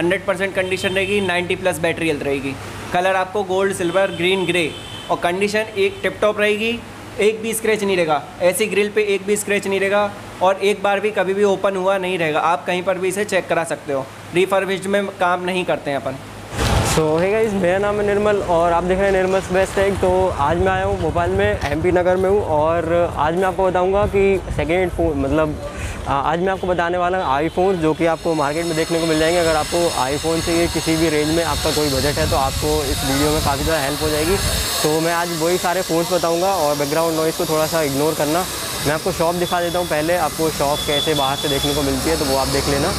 Hundred percent condition रहेगी, ninety plus battery health रहेगी। Colour आपको गोल्ड सिल्वर ग्रीन ग्रे और कंडीशन एक टिप टॉप रहेगी, एक भी स्क्रैच नहीं रहेगा। ऐसी ग्रिल पे एक भी स्क्रैच नहीं रहेगा और एक बार भी कभी भी ओपन हुआ नहीं रहेगा। आप कहीं पर भी इसे चेक करा सकते हो। रिफर्बिश्ड में काम नहीं करते हैं अपन। सो है गाइस मेरा नाम है निर्मल और आप देख रहे हैं निर्मल बेस्ट टेक तो आज मैं आया हूँ भोपाल में एमपी नगर में हूँ और आज मैं आपको बताऊँगा कि सेकेंड फ़ोन मतलब आज मैं आपको बताने वाला हूँ आईफोन जो कि आपको मार्केट में देखने को मिल जाएँगे। अगर आपको आईफोन चाहिए किसी भी रेंज में आपका कोई बजट है तो आपको इस वीडियो में काफ़ी ज़्यादा हेल्प हो जाएगी। तो मैं आज वही सारे फ़ोन्स बताऊँगा और बैकग्राउंड नॉइज़ को थोड़ा सा इग्नोर करना। मैं आपको शॉप दिखा देता हूँ। पहले आपको शॉप कैसे बाहर से देखने को मिलती है तो वो आप देख लेना।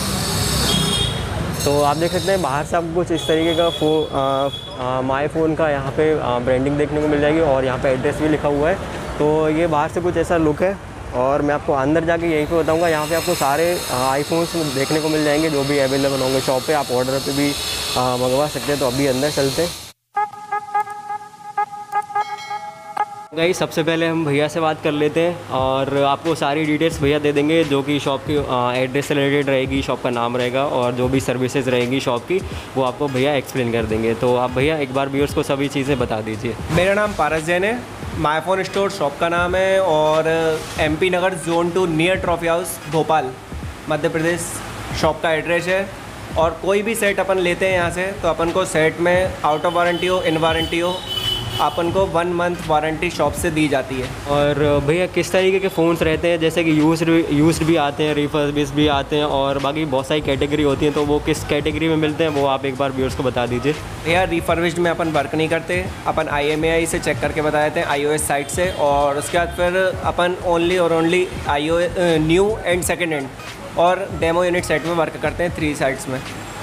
तो आप देख सकते हैं, बाहर से आपको कुछ इस तरीके का फो माई फ़ोन का यहाँ पे ब्रांडिंग देखने को मिल जाएगी और यहाँ पे एड्रेस भी लिखा हुआ है। तो ये बाहर से कुछ ऐसा लुक है। और मैं आपको अंदर जाके यहीं पे बताऊँगा, यहाँ पे आपको सारे आईफोन्स देखने को मिल जाएँगे, जो भी अवेलेबल होंगे शॉप पे, आप ऑर्डर पे भी मंगवा सकते हैं तो अभी अंदर चलते हैं। गई सबसे पहले हम भैया से बात कर लेते हैं, और आपको सारी डिटेल्स भैया दे देंगे, जो कि शॉप की एड्रेस से रिलेटेड रहेगी शॉप का नाम रहेगा, और जो भी सर्विसेज़ रहेंगी शॉप की, वो आपको भैया एक्सप्लेन कर देंगे। तो आप भैया एक बार व्यूअर्स को सभी चीज़ें बता दीजिए। मेरा नाम पारस जैन है माई फ़ोन स्टोर शॉप का नाम है और M P Nagar zone two near trophy house Bhopal Madhya Pradesh shop का एड्रेस है। और कोई भी सेट अपन लेते हैं यहाँ से तो अपन को सेट में आउट ऑफ़ वारंटी हो इन वारंटी हो अपन को वन मंथ वारंटी शॉप से दी जाती है। और भैया किस तरीके के फ़ोन्स रहते हैं? जैसे कि यूज़ यूज़ भी आते हैं रिफर्बिश भी आते हैं और बाकी बहुत सारी कैटेगरी होती हैं तो वो किस कैटेगरी में मिलते हैं वो आप एक बार व्यूअर्स को बता दीजिए। भैया रिफर्बिश्ड में अपन वर्क नहीं करते। अपन आई से चेक करके बता देते हैं आईओएस साइट से और उसके बाद फिर अपन ओनली और only I new and second hand और डेमो यूनिट सेट में वर्क करते हैं थ्री साइट्स में।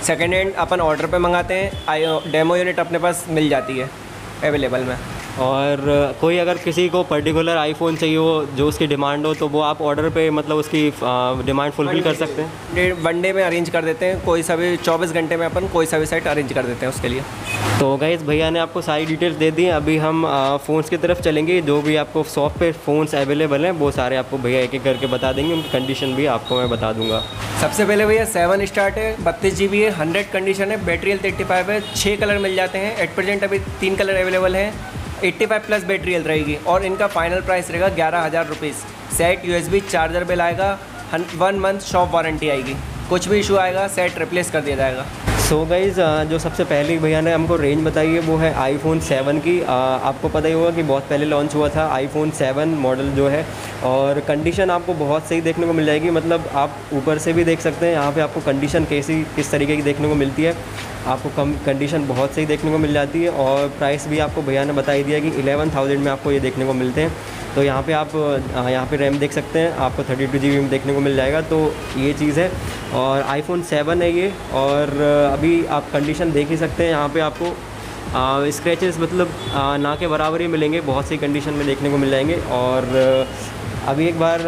सेकेंड हैंड अपन ऑर्डर पे मंगाते हैं आई डेमो यूनिट अपने पास मिल जाती है। अवेलेबल में। और कोई अगर किसी को पर्टिकुलर आईफोन चाहिए हो जो उसकी डिमांड हो तो वो आप ऑर्डर पे मतलब उसकी डिमांड फुलफिल कर सकते हैं? वन डे में अरेंज कर देते हैं कोई सा भी चौबीस घंटे में अपन कोई सा भी साइट अरेंज कर देते हैं उसके लिए। तो गाइज़ भैया ने आपको सारी डिटेल्स दे दी अभी हम फ़ोन्स की तरफ़ चलेंगे जो भी आपको शॉप पे फ़ोन्स अवेलेबल हैं वो सारे आपको भैया एक एक करके बता देंगे उनकी कंडीशन भी आपको मैं बता दूँगा। सबसे पहले भैया सेवन स्टार्ट है बत्तीस जी बी है हंड्रेड कंडीशन है बैटरी एल थर्टी फाइव है छः कलर मिल जाते हैं एट प्रेजेंट अभी तीन कलर अवेलेबल हैं। 85 प्लस बैटरी रहेगी और इनका फाइनल प्राइस रहेगा ग्यारह हज़ार rupees set USB charger bill आएगा वन मंथ शॉप वारंटी आएगी। कुछ भी इशू आएगा सेट रिप्लेस कर दिया जाएगा। सो so गाइज़ जो सबसे पहले भैया ने हमको रेंज बताई है वो है आईफोन 7 की। आ, आपको पता ही होगा कि बहुत पहले लॉन्च हुआ था आईफोन 7 मॉडल जो है। और कंडीशन आपको बहुत सही देखने को मिल जाएगी। मतलब आप ऊपर से भी देख सकते हैं यहाँ पे आपको कंडीशन कैसी किस तरीके की देखने को मिलती है। आपको कम कंडीशन बहुत सही देखने को मिल जाती है और प्राइस भी आपको भैया ने बताई दिया कि एलेवन थाउज़ेंड में आपको ये देखने को मिलते हैं। तो यहाँ पे आप यहाँ पे रैम देख सकते हैं आपको थर्टी टू जी में देखने को मिल जाएगा। तो ये चीज़ है और आईफोन सेवन है ये और अभी आप कंडीशन देख ही सकते हैं यहाँ पर आपको। स्क्रैचेस मतलब आ, ना के बराबर ही मिलेंगे बहुत सी कंडीशन में देखने को मिल जाएँगे और अभी एक बार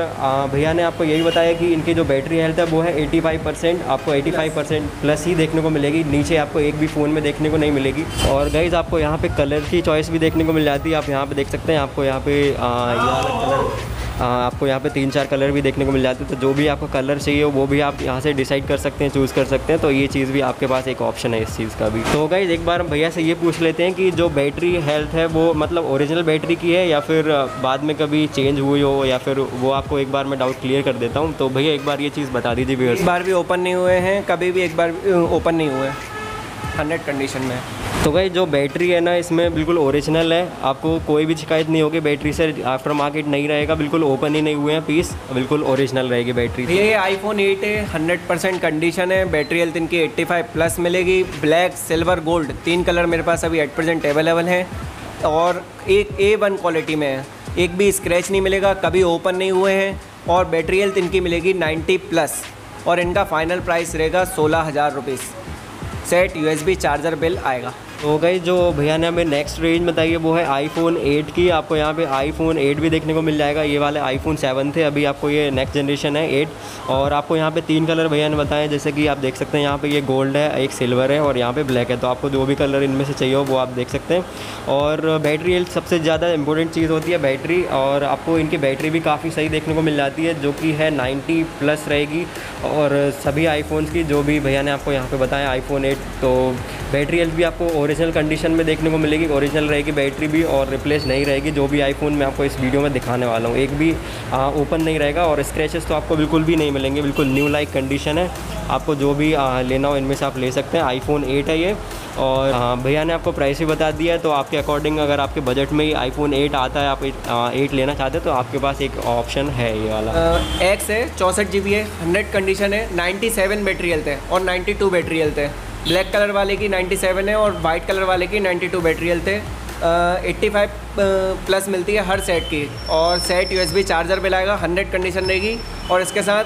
भैया ने आपको यही बताया कि इनकी जो बैटरी हेल्थ है वो है 85 परसेंट आपको 85 परसेंट प्लस ही देखने को मिलेगी, नीचे आपको एक भी फ़ोन में देखने को नहीं मिलेगी। और गाइज़ आपको यहाँ पे कलर की चॉइस भी देखने को मिल जाती है, आप यहाँ पे देख सकते हैं, आपको यहाँ पे यहाँ कलर आपको यहाँ पे तीन चार कलर भी देखने को मिल जाते हैं। तो जो भी आपको कलर चाहिए वो भी आप यहाँ से डिसाइड कर सकते हैं, चूज़ कर सकते हैं। तो ये चीज़ भी आपके पास एक ऑप्शन है इस चीज़ का भी। तो गाइज़ एक बार भैया से ये पूछ लेते हैं कि जो बैटरी हेल्थ है, वो मतलब ओरिजिनल बैटरी की है या फिर बाद में कभी चेंज हुई हो या फिर वो आपको एक बार मैं डाउट क्लियर कर देता हूँ। तो भैया, एक बार ये चीज़ बता दीजिए एक बार भी ओपन नहीं हुए हैं, कभी भी एक बार ओपन नहीं हुए हंड्रेड कंडीशन में। तो भाई, जो बैटरी है ना, इसमें बिल्कुल ओरिजिनल है। आपको कोई भी शिकायत नहीं होगी, बैटरी से आफ्टर मार्केट नहीं रहेगा, बिल्कुल ओपन ही नहीं हुए हैं पीस बिल्कुल ओरिजिनल रहेगी बैटरी। ये आईफोन 8 है हंड्रेड परसेंट कंडीशन है, बैटरी हेल्थ इनकी 85 प्लस मिलेगी। ब्लैक सिल्वर गोल्ड तीन कलर मेरे पास अभी एट परसेंट अवेलेबल हैं। और एक ए वन क्वालिटी में है। एक भी स्क्रैच नहीं मिलेगा, कभी ओपन नहीं हुए हैं। और बैटरी हेल्थ इनकी मिलेगी नाइन्टी प्लस और इनका फाइनल प्राइस रहेगा सोलह हज़ार rupees set USB charger bill आएगा। तो गई, जो भैया ने हमें नेक्स्ट रेंज बताई है, वो है आईफोन 8 की। आपको यहाँ पे आईफोन 8 भी देखने को मिल जाएगा। ये वाले आईफोन 7 थे, अभी आपको ये नेक्स्ट जनरेशन है 8 और आपको यहाँ पे तीन कलर भैया ने बताए, जैसे कि आप देख सकते हैं, यहाँ पे ये गोल्ड है, एक सिल्वर है और यहाँ पे ब्लैक है। तो आपको जो भी कलर इनमें से चाहिए हो, वो आप देख सकते हैं। और बैटरी सबसे ज़्यादा इंपॉर्टेंट चीज़ होती है बैटरी और आपको इनकी बैटरी भी काफ़ी सही देखने को मिल जाती है, जो कि है नाइन्टी प्लस रहेगी। और सभी आईफोन्स की, जो भी भैया ने आपको यहाँ पर बताया आईफोन एट तो बैटरी हेल्थ भी आपको ओरिजिनल कंडीशन में देखने को मिलेगी। ओरिजिनल रहेगी बैटरी भी और रिप्लेस नहीं रहेगी। जो भी आईफोन मैं आपको इस वीडियो में दिखाने वाला हूँ। एक भी ओपन नहीं रहेगा और स्क्रैचेस तो आपको बिल्कुल भी नहीं मिलेंगे। बिल्कुल न्यू लाइक कंडीशन है। आपको जो भी आ, लेना हो इनमें से आप ले सकते हैं। आईफोन एट है ये। और भैया ने आपको प्राइस भी बता दिया है। तो आपके अकॉर्डिंग अगर आपके बजट में ही आईफोन एट आता है आप एट लेना चाहते हैं तो आपके पास एक ऑप्शन है ये वाला। एक्स है चौंसठ जी है हंड्रेड कंडीशन है नाइन्टी बैटरी हेल्थ है और नाइन्टी बैटरी हेल्थ है। ब्लैक कलर वाले की 97 है और वाइट कलर वाले की 92 battery health eighty five plus मिलती है हर सेट की। और सेट यूएसबी चार्जर भी लाएगा 100 कंडीशन रहेगी और इसके साथ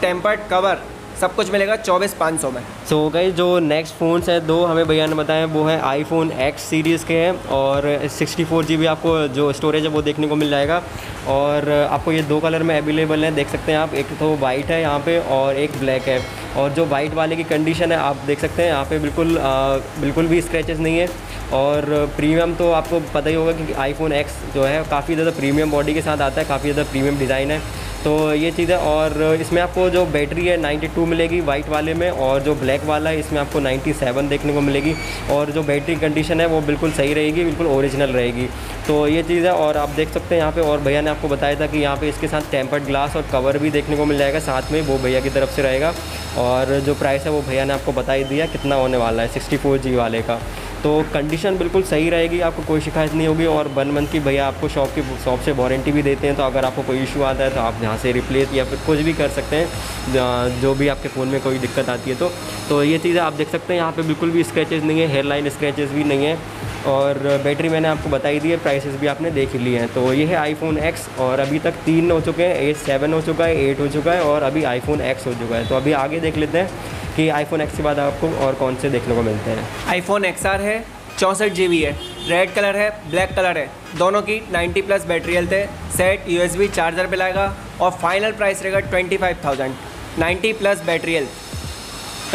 टेम्पर्ड कवर सब कुछ मिलेगा चौबीस पाँच सौ में। सो so, गई जो नेक्स्ट फ़ोन्स हैं दो हमें भैया ने बताया वो है आईफोन एक्स सीरीज़ के हैं और सिक्सटी फोर जी बी आपको जो स्टोरेज है वो देखने को मिल जाएगा। और आपको ये दो कलर में अवेलेबल हैं देख सकते हैं आप एक तो वाइट है यहाँ पे और एक ब्लैक है। और जो वाइट वाले की कंडीशन है आप देख सकते हैं यहाँ पे बिल्कुल आ, बिल्कुल भी स्क्रैचेस नहीं है। और प्रीमियम तो आपको पता ही होगा कि आईफोन एक्स जो है काफ़ी ज़्यादा प्रीमियम बॉडी के साथ आता है काफ़ी ज़्यादा प्रीमियम डिज़ाइन है। तो ये चीज़ है और इसमें आपको जो बैटरी है 92 मिलेगी वाइट वाले में और जो ब्लैक वाला है, इसमें आपको 97 देखने को मिलेगी और जो बैटरी कंडीशन है वो बिल्कुल सही रहेगी, बिल्कुल ओरिजिनल रहेगी। तो ये चीज़ है और आप देख सकते हैं यहाँ पे और भैया ने आपको बताया था कि यहाँ पे इसके साथ टेम्पर्ड ग्लास और कवर भी देखने को मिल जाएगा साथ में, वो भैया की तरफ़ से रहेगा। और जो प्राइस है वो भैया ने आपको बता ही दिया कितना होने वाला है, सिक्सटी वाले का। तो कंडीशन बिल्कुल सही रहेगी, आपको कोई शिकायत नहीं होगी और वन मंथ की भैया आपको शॉप की शॉप से वारंटी भी देते हैं तो अगर आपको कोई इशू आता है तो आप यहाँ से रिप्लेस या फिर कुछ भी कर सकते हैं, जो भी आपके फ़ोन में कोई दिक्कत आती है तो तो ये चीज़ें आप देख सकते हैं, यहाँ पे बिल्कुल भी स्क्रैचेस नहीं है हेयर लाइन स्क्रैचेस भी नहीं है और बैटरी मैंने आपको बताई दी है प्राइसेस भी आपने देख लिए हैं तो ये है आईफोन एक्स और अभी तक तीन हो चुके हैं एट सेवन हो चुका है एट हो चुका है और अभी आईफोन एक्स हो चुका है तो अभी आगे देख लेते हैं कि आईफोन एक्स के बाद आपको और कौन से देखने को मिलते हैं? आईफोन एक्स आर है, चौंसठ जी है रेड कलर है ब्लैक कलर है। दोनों की 90 प्लस बैटरी हेल्थ है सेट यूएसबी चार्जर पे लाएगा और फाइनल प्राइस रहेगा twenty five thousand ninety plus battery health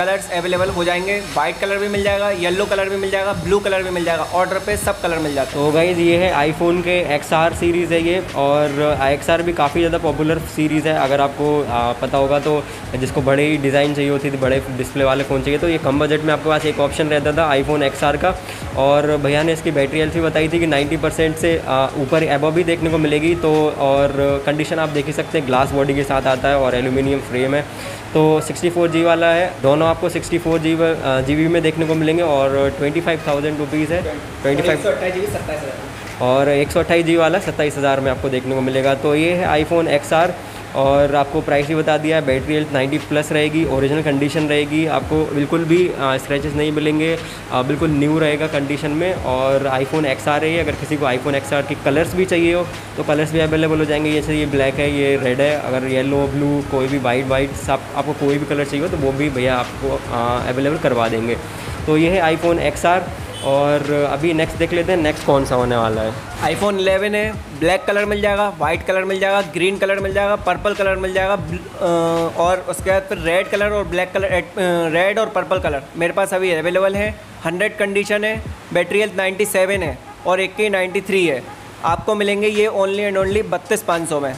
colours available हो जाएँगे। वाइट कलर भी मिल जाएगा येलो कलर भी मिल जाएगा ब्लू कलर भी मिल जाएगा। ऑर्डर पे सब कलर मिल जाते हैं। तो गाइज़ ये है आईफोन के एक्सआर सीरीज़ है ये और एक्स भी काफ़ी ज़्यादा पॉपुलर सीरीज़ है। अगर आपको आ, पता होगा तो जिसको बड़ी डिज़ाइन चाहिए होती थी बड़े डिस्प्ले वाले फ़ोन चाहिए तो ये कम बजट में आपके पास एक ऑप्शन रहता था आईफोन XR का। और भैया ने इसकी बैटरी हेल्थ भी बताई थी कि नाइन्टी परसेंट से ऊपर एबो भी देखने को मिलेगी। तो और कंडीशन आप देख ही सकते हैं ग्लास बॉडी के साथ आता है और एल्यूमिनियम फ्रेम है। तो 64 जी वाला है। दोनों आपको 64 जी जी बी में देखने को मिलेंगे और ट्वेंटी फाइव थाउज़ेंड रुपीज़ है ट्वेंटी फाइव और एक सौ अट्ठाईस जी वाला सत्ताईस हज़ार में आपको देखने को मिलेगा। तो ये है आईफोन एक्स आर और आपको प्राइस भी बता दिया है बैटरी हेल्थ 90 प्लस रहेगी ओरिजिनल कंडीशन रहेगी, आपको बिल्कुल भी स्क्रैचेस नहीं मिलेंगे बिल्कुल न्यू रहेगा कंडीशन में और आईफोन एक्स आर है, अगर किसी को आईफोन एक्स आर के कलर्स भी चाहिए हो तो कलर्स भी अवेलेबल हो जाएँगे, जैसे ये ब्लैक है, ये रेड है, अगर येलो ब्लू कोई भी वाइट वाइट सब, आपको कोई भी कलर चाहिए हो तो वो भी भैया आपको अवेलेबल करवा देंगे। तो ये है आईफोन एक्स आर और अभी नेक्स्ट देख लेते हैं नेक्स्ट कौन सा होने वाला है। आईफोन 11 है ब्लैक कलर मिल जाएगा वाइट कलर मिल जाएगा ग्रीन कलर मिल जाएगा पर्पल कलर मिल जाएगा और उसके बाद फिर रेड कलर और ब्लैक कलर रेड और पर्पल कलर मेरे पास अभी अवेलेबल है हंड्रेड कंडीशन है बैटरी हेल्थ नाइन्टी है और एक के नाइन्टी है। आपको मिलेंगे ये ओनली एंड ओनली बत्तीस पाँच में।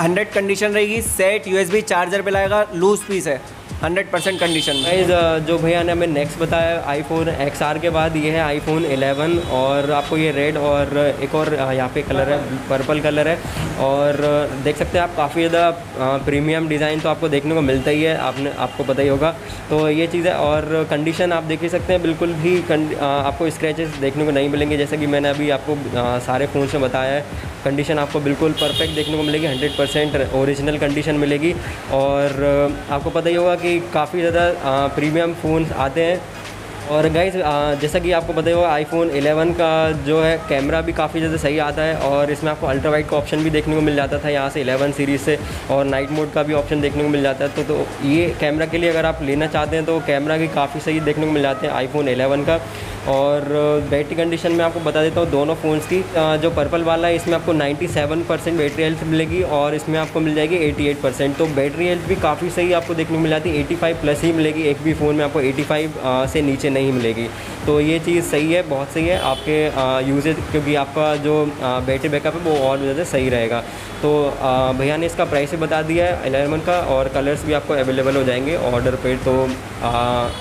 हंड्रेड कंडीशन रहेगी सेट यूएसबी चार्जर मिलाएगा लूज पीस है। हंड्रेड परसेंट कंडीशन में जो भैया ने हमें नेक्स्ट बताया आईफोन एक्स आर के बाद, ये है आईफोन 11 और आपको ये रेड और एक और यहाँ पे कलर है पर्पल कलर है। और देख सकते हैं आप, काफ़ी ज़्यादा प्रीमियम डिज़ाइन तो आपको देखने को मिलता ही है, आपने, आपको पता ही होगा। तो ये चीज़ है, और कंडीशन आप देख ही सकते हैं, बिल्कुल भी आपको स्क्रैचेस देखने को नहीं मिलेंगे। जैसे कि मैंने अभी आपको सारे फ़ोन से बताया है कंडीशन आपको बिल्कुल परफेक्ट देखने को मिलेगी, हंड्रेड परसेंट ओरिजिनल कंडीशन मिलेगी। और आपको पता ही होगा कि काफ़ी ज़्यादा प्रीमियम फ़ोन आते हैं। और गाइज़ जैसा कि आपको पता होगा आईफोन 11 का जो है कैमरा भी काफ़ी ज़्यादा सही आता है और इसमें आपको अल्ट्रा वाइट का ऑप्शन भी देखने को मिल जाता था यहाँ से 11 सीरीज़ से और नाइट मोड का भी ऑप्शन देखने को मिल जाता है। तो तो ये कैमरा के लिए अगर आप लेना चाहते हैं तो कैमरा भी काफ़ी सही देखने को मिल जाते हैं आईफोन 11 का। और बैटरी कंडीशन में आपको बता देता हूँ दोनों फ़ोन्स की। जो पर्पल वाला है, इसमें आपको 97 परसेंट बैटरी हेल्थ मिलेगी और इसमें आपको मिल जाएगी 88 परसेंट तो बैटरी हेल्थ भी काफ़ी सही आपको देखने को मिल जाती है 85 प्लस ही मिलेगी, एक भी फ़ोन में आपको 85 से नीचे नहीं मिलेगी। तो ये चीज़ सही है, बहुत सही है, आपके यूजेज क्योंकि आपका जो बैटरी बैकअप है, वो और ज़्यादा सही रहेगा। तो भैया ने इसका प्राइस भी बता दिया है एलेवन का और कलर्स भी आपको अवेलेबल हो जाएँगे ऑर्डर पे। तो आ,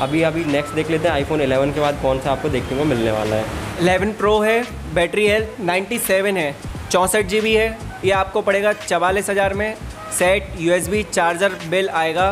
अभी अभी नेक्स्ट देख लेते हैं आईफोन 11 के बाद कौन सा आपको देखने को मिलने वाला है। 11 प्रो है बैटरी हेल्थ 97 है चौंसठ जी है ये आपको पड़ेगा चवालीस हज़ार में। सेट यूएसबी चार्जर बिल आएगा।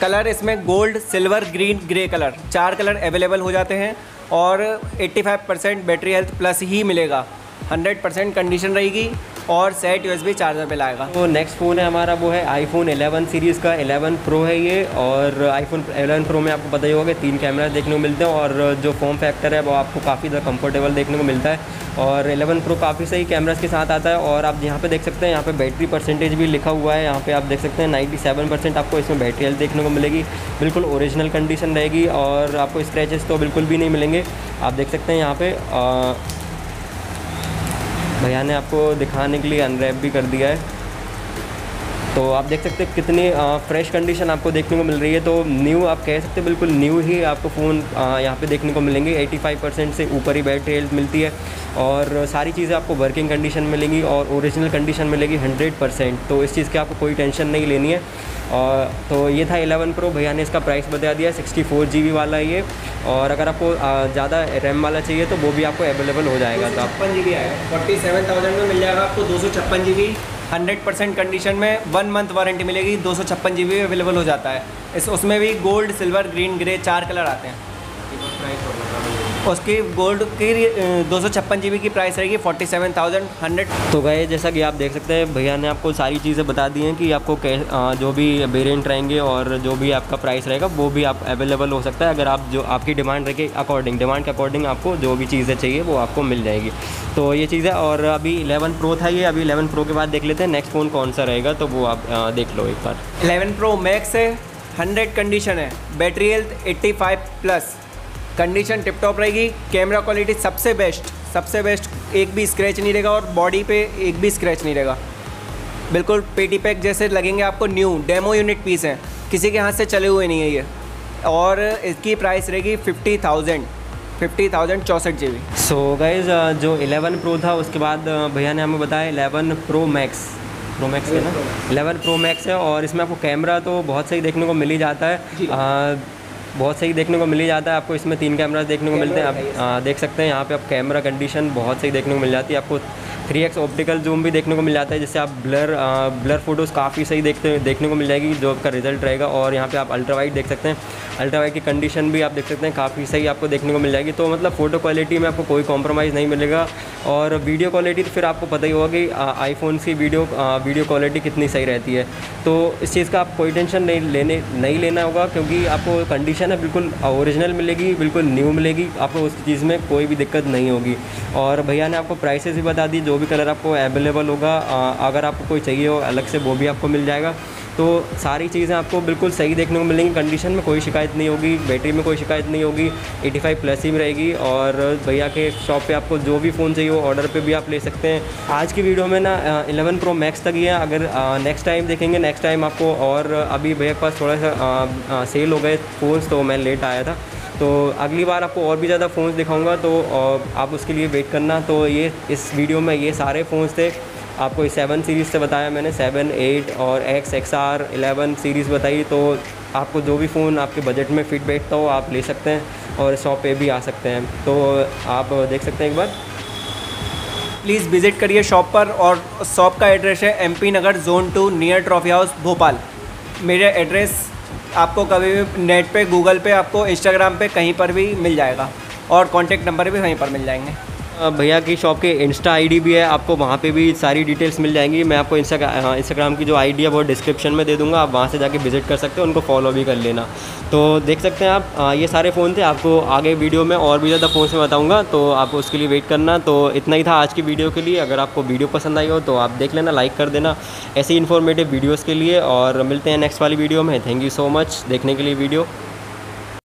कलर इसमें gold silver green grey colour चार कलर अवेलेबल हो जाते हैं और 85 परसेंट बैटरी हेल्थ प्लस ही मिलेगा। 100 परसेंट कंडीशन रहेगी और सेट यूएसबी चार्जर पे लाएगा। तो नेक्स्ट फ़ोन है हमारा, वो है आईफोन 11 सीरीज़ का 11 प्रो है ये, और आईफोन 11 प्रो में आपको पता ही होगा कि तीन कैमरा देखने को मिलते हैं, और जो फॉर्म फैक्टर है वो आपको काफ़ी ज़्यादा कंफर्टेबल देखने को मिलता है। और 11 प्रो काफ़ी सही कैमराज के साथ आता है, और आप यहाँ पे देख सकते हैं, यहाँ पे बैटरी परसेंटेज भी लिखा हुआ है, यहाँ पे आप देख सकते हैं 97 परसेंट आपको इसमें बैटरी हेल्थ देखने को मिलेगी। बिल्कुल ओरिजिनल कंडीशन रहेगी, और आपको स्क्रैचेस तो बिल्कुल भी नहीं मिलेंगे। आप देख सकते हैं यहाँ पे भैया ने आपको दिखाने के लिए अनरैप भी कर दिया है। तो आप देख सकते हैं कितनी फ्रेश कंडीशन आपको देखने को मिल रही है। तो न्यू आप कह सकते हैं बिल्कुल न्यू ही आपको फ़ोन यहाँ पे देखने को मिलेंगे। 85 परसेंट से ऊपर ही बैटरी हेल्थ मिलती है और सारी चीज़ें आपको वर्किंग कंडीशन मिलेंगी और ओरिजिनल कंडीशन मिलेगी 100 परसेंट तो इस चीज़ की आपको कोई टेंशन नहीं लेनी है। और तो ये था 11 प्रो भैया ने इसका प्राइस बता दिया सिक्सटी फोर जी वाला ये और अगर आपको ज़्यादा रैम वाला चाहिए तो वो भी आपको अवेलेबल हो जाएगा। तो छप्पन जी बी आएगा। फोर्टी सेवन थाउज़ेंड में मिल जाएगा आपको दो सौ छप्पन G B hundred percent condition में वन मंथ वारंटी मिलेगी, दो सौ छप्पन जी बी अवेलेबल हो जाता है। इस उसमें भी गोल्ड सिल्वर ग्रीन ग्रे चार कलर आते हैं। उसकी गोल्ड की दो सौ छप्पन जी बी की प्राइस रहेगी फोर्टी सेवन थाउज़ेंड हंड्रेड तो गए जैसा कि आप देख सकते हैं भैया ने आपको सारी चीज़ें बता दी हैं कि आपको जो भी वेरिएंट रहेंगे और जो भी आपका प्राइस रहेगा वो भी आप अवेलेबल हो सकता है। अगर आप जो आपकी डिमांड रखे अकॉर्डिंग डिमांड के अकॉर्डिंग आपको जो भी चीज़ें चाहिए वो आपको मिल जाएगी। तो ये चीज़ है और अभी इलेवन प्रो था ये अभी इलेवन प्रो के बाद देख लेते हैं नेक्स्ट फ़ोन कौन सा रहेगा तो वो आप देख लो एक बार। इलेवन प्रो मैक्स है हंड्रेड कंडीशन है battery health eighty five plus condition tip top रहेगी। कैमरा क्वालिटी सबसे बेस्ट सबसे बेस्ट एक भी स्क्रैच नहीं रहेगा और बॉडी पे एक भी स्क्रैच नहीं रहेगा। बिल्कुल पेटी पैक जैसे लगेंगे आपको न्यू डेमो यूनिट पीस हैं। किसी के हाथ से चले हुए नहीं है ये। और इसकी प्राइस रहेगी फिफ्टी थाउज़ेंड फिफ्टी थाउज़ेंड चौंसठ जी बी सो गाइज़ जो 11 प्रो था उसके बाद भैया ने हमें बताया 11 प्रो मैक्स प्रो मैक्स है ना? 11 प्रो मैक्स है और इसमें आपको कैमरा तो बहुत सही देखने को मिल ही जाता है। बहुत सही देखने को मिल ही जाता है आपको इसमें तीन कैमराज देखने को मिलते हैं। आप देख सकते हैं यहाँ पे आप कैमरा कंडीशन बहुत सही देखने को मिल जाती है। आपको थ्री एक्स ऑप्टिकल जूम भी देखने को मिल जाता है, जिससे आप ब्लर ब्लर फ़ोटोज़ काफ़ी सही देखते, देखने को मिल जाएगी, जो आपका रिज़ल्ट रहेगा। और यहाँ पे आप अल्ट्रा वाइट देख सकते हैं। अल्ट्रा वाइट की कंडीशन भी आप देख सकते हैं, काफ़ी सही आपको देखने को मिल जाएगी। तो मतलब फ़ोटो क्वालिटी में आपको कोई कॉम्प्रोमाइज़ नहीं मिलेगा। और वीडियो क्वालिटी तो फिर आपको पता ही होगा कि आईफोन की वीडियो वीडियो क्वालिटी कितनी सही रहती है। तो इस चीज़ का आप कोई टेंशन नहीं लेने, नहीं लेना होगा, क्योंकि आपको कंडीशन है, बिल्कुल ओरिजिनल मिलेगी, बिल्कुल न्यू मिलेगी। आपको उस चीज़ में कोई भी दिक्कत नहीं होगी। और भैया ने आपको प्राइसेस भी बता दी, जो भी कलर आपको अवेलेबल होगा। अगर आपको कोई चाहिए हो, अलग से वो भी आपको मिल जाएगा। तो सारी चीज़ें आपको बिल्कुल सही देखने को मिलेंगी। कंडीशन में कोई शिकायत नहीं होगी बैटरी में कोई शिकायत नहीं होगी। 85 प्लस ही में रहेगी और भैया के शॉप पे आपको जो भी फ़ोन चाहिए वो ऑर्डर पे भी आप ले सकते हैं। आज की वीडियो में ना 11 प्रो मैक्स तक ही है। अगर नेक्स्ट टाइम देखेंगे नेक्स्ट टाइम आपको और अभी भैया के पास थोड़ा सा सेल हो गए फ़ोन्स तो मैं लेट आया था। तो अगली बार आपको और भी ज़्यादा फ़ोन्स दिखाऊँगा तो आप उसके लिए वेट करना। तो ये, इस वीडियो में ये सारे फ़ोन्स थे। आपको इस सेवन सीरीज़ से बताया मैंने सेवन एट और X X R eleven series बताई। तो आपको जो भी फ़ोन आपके बजट में फिट बैठता हो आप ले सकते हैं और शॉप पे भी आ सकते हैं। तो आप देख सकते हैं एक बार। प्लीज़ विज़िट करिए शॉप पर और शॉप का एड्रेस है MP Nagar zone two near trophy house Bhopal मेरा एड्रेस आपको कभी भी नेट पे, गूगल पे, आपको इंस्टाग्राम पे कहीं पर भी मिल जाएगा। और कॉन्टैक्ट नंबर भी वहीं पर मिल जाएँगे। भैया की शॉप के इंस्टा आईडी भी है, आपको वहाँ पे भी सारी डिटेल्स मिल जाएँगी। मैं आपको इंस्टा इंस्टाग्राम की जो आईडी है वो डिस्क्रिप्शन में दे दूँगा, आप वहाँ से जाके विज़िट कर सकते हो, उनको फॉलो भी कर लेना। तो देख सकते हैं आप ये सारे फ़ोन थे, आपको आगे वीडियो में और भी ज़्यादा फ़ोन से बताऊँगा तो आप उसके लिए वेट करना। तो इतना ही था आज की वीडियो के लिए, अगर आपको वीडियो पसंद आई हो तो आप देख लेना लाइक कर देना, ऐसी इन्फॉर्मेटिव वीडियोज़ के लिए, और मिलते हैं नेक्स्ट वाली वीडियो में। थैंक यू सो मच देखने के लिए वीडियो